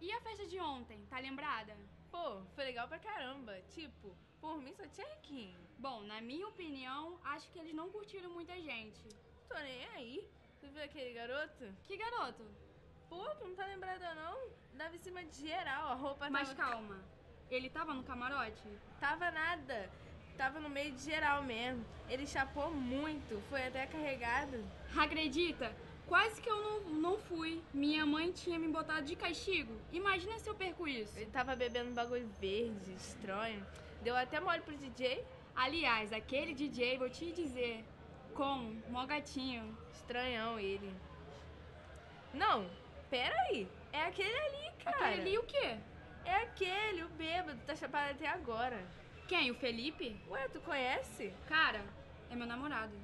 E a festa de ontem, tá lembrada? Pô, foi legal pra caramba. Tipo, por mim só tinha Kim. Bom, na minha opinião, acho que eles não curtiram muita gente. Tô nem aí. Tu viu aquele garoto? Que garoto? Pô, tu não tá lembrada não? Dava em cima de geral, a roupa Mas tava... calma, ele tava no camarote? Tava nada. Tava no meio de geral mesmo. Ele chapou muito, foi até carregado. Acredita? Quase que eu não, não. Minha mãe tinha me botado de castigo. Imagina se eu perco isso. Ele tava bebendo um bagulho verde, estranho. Deu até mole pro DJ. Aliás, aquele DJ, vou te dizer, com mó gatinho. Estranhão ele. Não, pera aí. É aquele ali, cara. Aquele ali o quê? É aquele, o bêbado. Tá chapado até agora. Quem? O Felipe? Ué, tu conhece? Cara, é meu namorado.